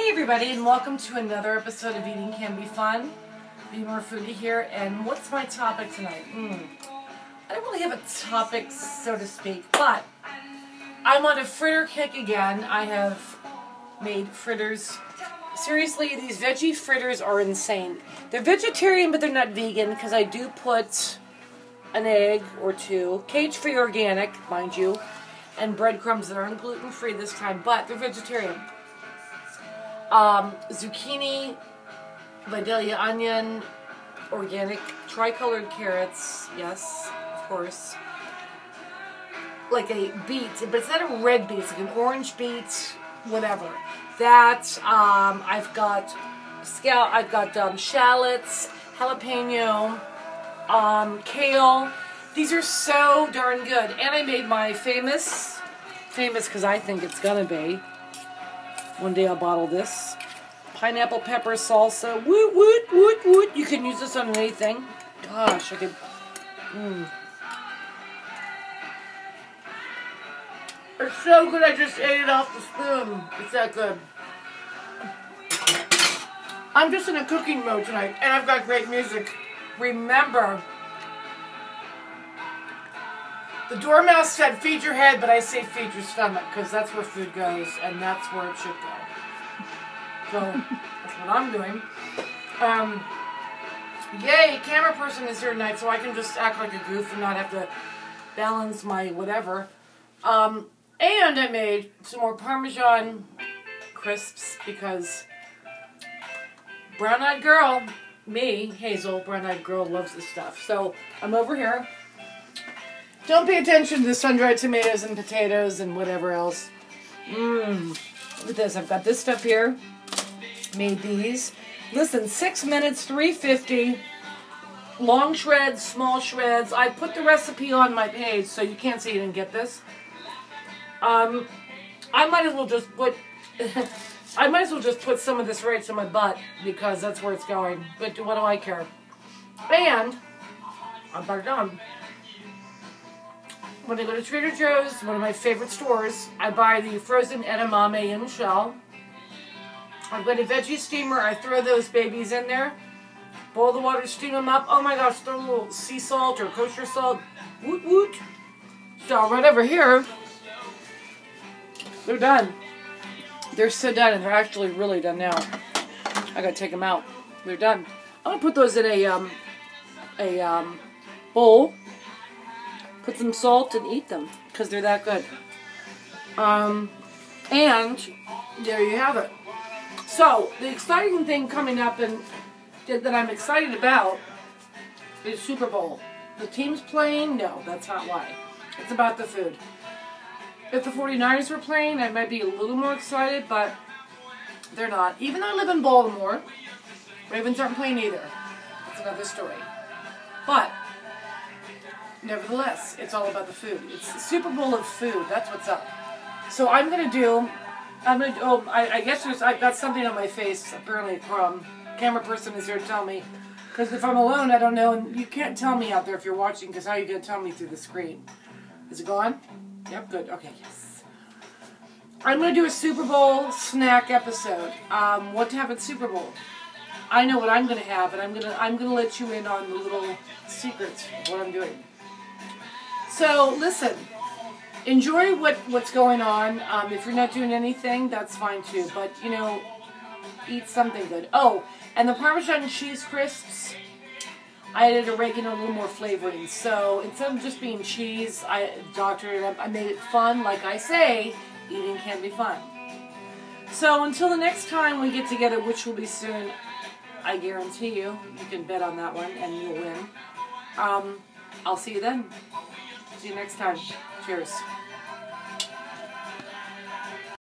Hey everybody and welcome to another episode of Eating Can Be Fun. Beemore Foodie here and what's my topic tonight? Mm. I don't really have a topic so to speak, but I'm on a fritter kick again. I have made fritters. Seriously, these veggie fritters are insane. They're vegetarian but they're not vegan because I do put an egg or two, cage-free organic, mind you, and breadcrumbs that aren't gluten-free this time, but they're vegetarian. Um, zucchini, Vidalia onion, organic tricolored carrots, yes, of course. Like a beet, but it's not a red beet, it's like an orange beet, whatever. That, um, I've got scale, I've got um, shallots, jalapeno, um, kale. These are so darn good. And I made my famous, famous because I think it's gonna be. One day I'll bottle this. Pineapple pepper salsa. Woot, woot, woot, woot. You can use this on anything. Gosh, I could. Mmm. It's so good I just ate it off the spoon. It's that good. I'm just in a cooking mode tonight, and I've got great music. Remember, the dormouse said feed your head, but I say feed your stomach because that's where food goes, and that's where it should go. So that's what I'm doing. Um, yay, camera person is here tonight, so I can just act like a goof and not have to balance my whatever. Um, and I made some more Parmesan crisps because Brown Eyed Girl, me, Hazel, Brown Eyed Girl, loves this stuff. So I'm over here. Don't pay attention to the sun-dried tomatoes and potatoes and whatever else. Mmm. Look at this. I've got this stuff here. Made these. Listen, six minutes, 350. Long shreds, small shreds. I put the recipe on my page, so you can't see it and get this. Um, I might as well just put... I might as well just put some of this right to my butt because that's where it's going. But what do I care? And I'm back done. When I go to Trader Joe's, one of my favorite stores, I buy the frozen edamame in shell. I've got a veggie steamer. I throw those babies in there. Boil the water, steam them up. Oh my gosh, throw a little sea salt or kosher salt. Woot woot. So right over here, they're done. They're so done, and they're actually really done now. I gotta take them out. They're done. I'm gonna put those in a um, a um, bowl. Put some salt and eat them because they're that good. Um, and there you have it. So the exciting thing coming up and that I'm excited about is Super Bowl. The team's playing? No, that's not why. It's about the food. If the 49ers were playing, I might be a little more excited, but they're not. Even though I live in Baltimore, Ravens aren't playing either. That's another story. But, nevertheless, it's all about the food. It's the Super Bowl of food. That's what's up. So I'm going to do, I'm to, oh, I, I guess there's, I've got something on my face, apparently from, camera person is here to tell me. Because if I'm alone, I don't know, and you can't tell me out there if you're watching, because how are you to tell me through the screen? Is it gone? Yep, good. Okay, yes. I'm going to do a Super Bowl snack episode. Um, what to have at Super Bowl. I know what I'm going to have, and I'm to I'm going to let you in on the little secrets of what I'm doing. So, listen. Enjoy what what's going on. Um, if you're not doing anything, that's fine too. But, you know, eat something good. Oh, and the Parmesan cheese crisps, I added oregano, a little more flavoring. So instead of just being cheese, I doctored it up. I made it fun. Like I say, eating can be fun. So until the next time we get together, which will be soon, I guarantee you, you can bet on that one and you'll win. Um, I'll see you then. See you next time. Cheers.